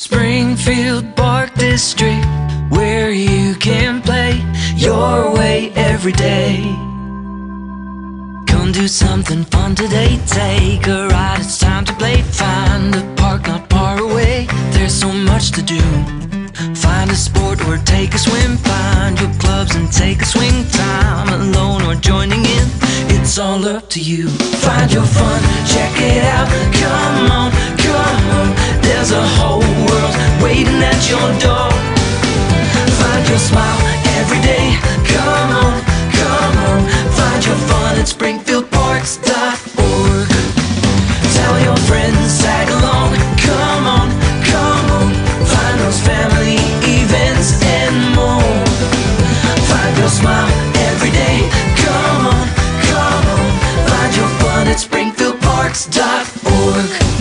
Springfield Park District, where you can play your way every day. Come do something fun today, take a ride, it's time to play. Find a park not far away, there's so much to do. Find a sport or take a swim, find your clubs and take a swing time. Alone or joining in, it's all up to you. Find your fun, check it out, smile every day. Come on, come on, find your fun at SpringfieldParks.org. Tell your friends, tag along. Come on, come on, find those family events and more. Find your smile every day. Come on, come on, find your fun at SpringfieldParks.org.